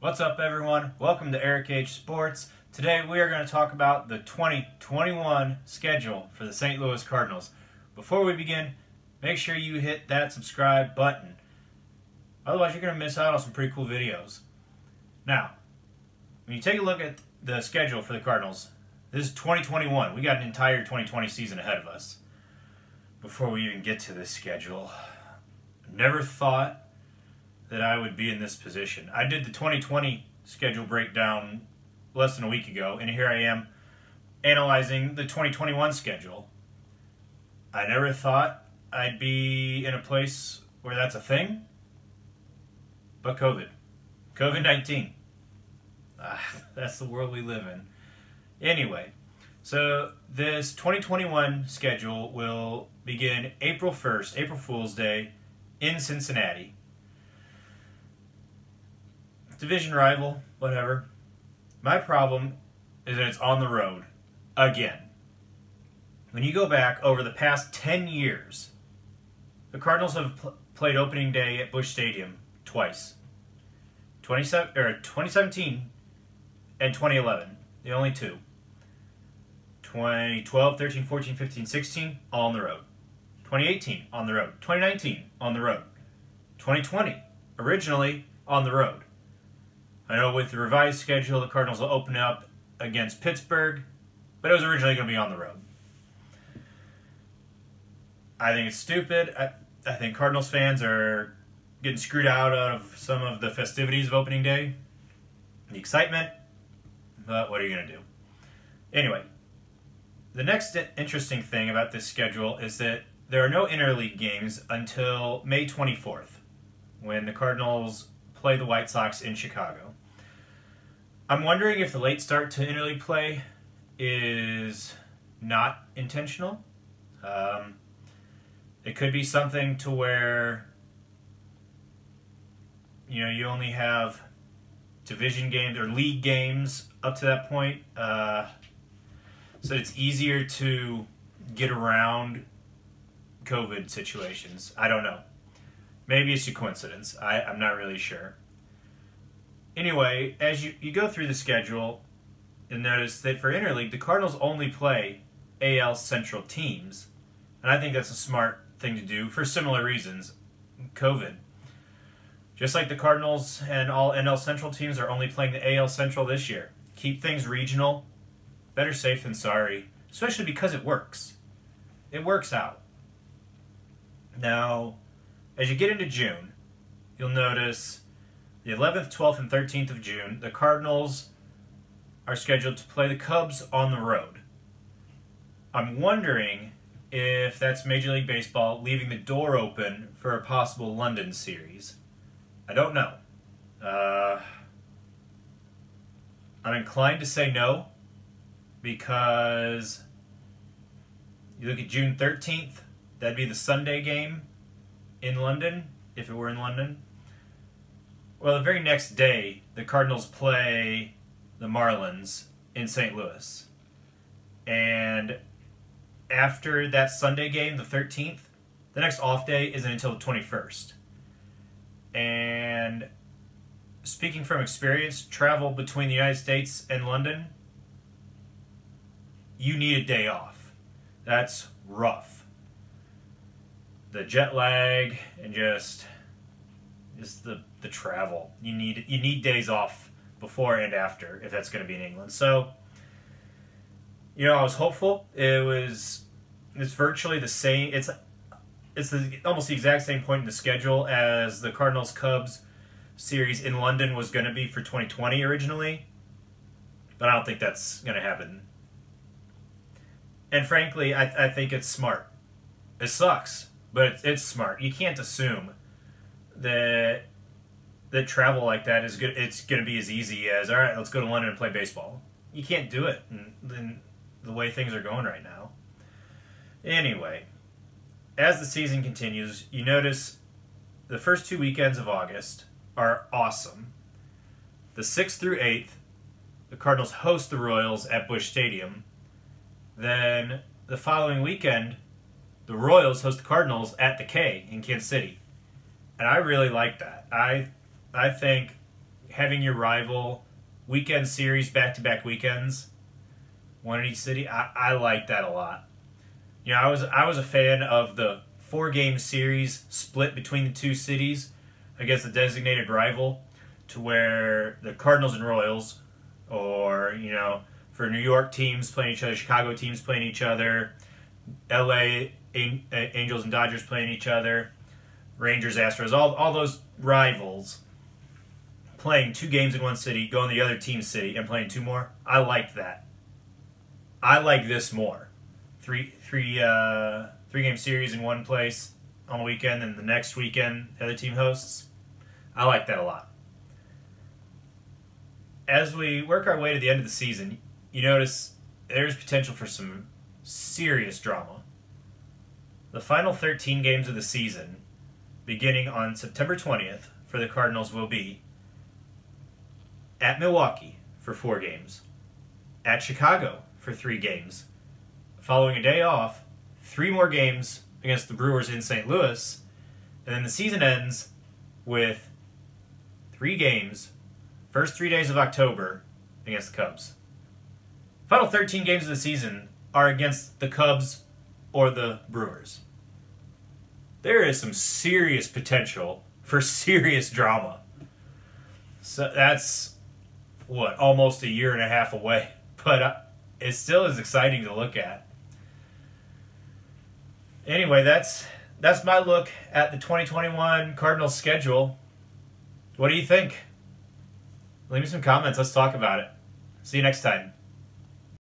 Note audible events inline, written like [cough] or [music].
What's up, everyone? Welcome to Eric H Sports. Today we are going to talk about the 2021 schedule for the St. Louis Cardinals. Before we begin, make sure you hit that subscribe button. Otherwise, you're going to miss out on some pretty cool videos. Now, when you take a look at the schedule for the Cardinals, this is 2021. We got an entire 2020 season ahead of us. Before we even get to this schedule, never thought that I would be in this position. I did the 2020 schedule breakdown less than a week ago, and here I am analyzing the 2021 schedule. I never thought I'd be in a place where that's a thing, but COVID. COVID 19. Ah, [laughs] that's the world we live in. Anyway, so this 2021 schedule will begin April 1st, April Fool's Day, in Cincinnati division rival, whatever. My problem is that it's on the road again. When you go back over the past 10 years, the Cardinals have pl- played opening day at Busch Stadium twice. 27, or 2017 and 2011, the only two. 2012, 13, 14, 15, 16, all on the road. 2018, on the road. 2019, on the road. 2020, originally on the road. I know with the revised schedule, the Cardinals will open up against Pittsburgh, but it was originally going to be on the road. I think it's stupid. I, I think Cardinals fans are getting screwed out of some of the festivities of opening day, the excitement, but what are you going to do? Anyway, the next interesting thing about this schedule is that there are no interleague games until May 24th, when the Cardinals play the White Sox in Chicago. I'm wondering if the late start to interleague play is not intentional. Um, it could be something to where you know you only have division games or league games up to that point, uh, so it's easier to get around COVID situations. I don't know. Maybe it's a coincidence. I, I'm not really sure anyway, as you, you go through the schedule, you'll notice that for interleague, the Cardinals only play AL Central teams, and I think that's a smart thing to do for similar reasons. COVID. Just like the Cardinals and all NL Central teams are only playing the AL Central this year. Keep things regional. Better safe than sorry, especially because it works. It works out. Now, as you get into June, you'll notice the 11th, 12th, and 13th of June, the Cardinals are scheduled to play the Cubs on the road. I'm wondering if that's Major League Baseball leaving the door open for a possible London series. I don't know. Uh, I'm inclined to say no because you look at June 13th, that'd be the Sunday game in London, if it were in London. Well, the very next day, the Cardinals play the Marlins in St. Louis. And after that Sunday game, the 13th, the next off day isn't until the 21st. And speaking from experience, travel between the United States and London, you need a day off. That's rough. The jet lag and just is the the travel. You need you need days off before and after if that's going to be in England. So, you know, I was hopeful. It was it's virtually the same. It's it's the, almost the exact same point in the schedule as the Cardinals Cubs series in London was going to be for 2020 originally, but I don't think that's going to happen. And frankly, I, I think it's smart. It sucks, but it's, it's smart. You can't assume that that travel like that is good. It's going to be as easy as all right. Let's go to London and play baseball. You can't do it in, in the way things are going right now. Anyway, as the season continues, you notice the first two weekends of August are awesome. The 6th through 8th, the Cardinals host the Royals at Busch Stadium. Then the following weekend, the Royals host the Cardinals at the K in Kansas City and I really like that. I I think having your rival weekend series back to back weekends, one in each city, I, I like that a lot. You know, I was I was a fan of the four game series split between the two cities against the designated rival, to where the Cardinals and Royals, or you know, for New York teams playing each other, Chicago teams playing each other, L.A. Angels and Dodgers playing each other, Rangers, Astros, all all those rivals playing two games in one city, going to the other team's city, and playing two more. I like that. I like this more. Three three uh, three game series in one place on a weekend, and the next weekend the other team hosts. I like that a lot. As we work our way to the end of the season, you notice there's potential for some serious drama. The final 13 games of the season, beginning on September 20th for the Cardinals, will be at Milwaukee for four games, at Chicago for three games, following a day off, three more games against the Brewers in St. Louis, and then the season ends with three games, first three days of October against the Cubs. Final 13 games of the season are against the Cubs or the Brewers. There is some serious potential for serious drama. So that's what almost a year and a half away, [laughs] but uh, it still is exciting to look at. Anyway, that's that's my look at the 2021 Cardinals schedule. What do you think? Leave me some comments. Let's talk about it. See you next time.